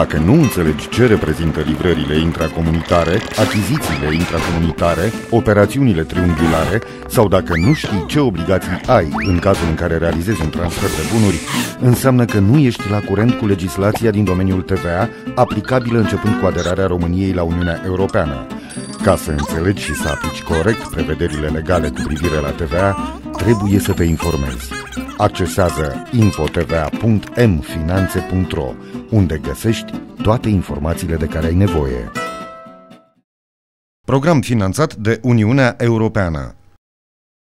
Dacă nu înțelegi ce reprezintă livrările intracomunitare, achizițiile intracomunitare, operațiunile triunghiulare sau dacă nu știi ce obligații ai în cazul în care realizezi un transfer de bunuri, înseamnă că nu ești la curent cu legislația din domeniul TVA aplicabilă începând cu aderarea României la Uniunea Europeană. Ca să înțelegi și să aplici corect prevederile legale cu privire la TVA, trebuie să te informezi. Accesează infotva.mfinanțe.ro, unde găsești toate informațiile de care ai nevoie. Program finanțat de Uniunea Europeană.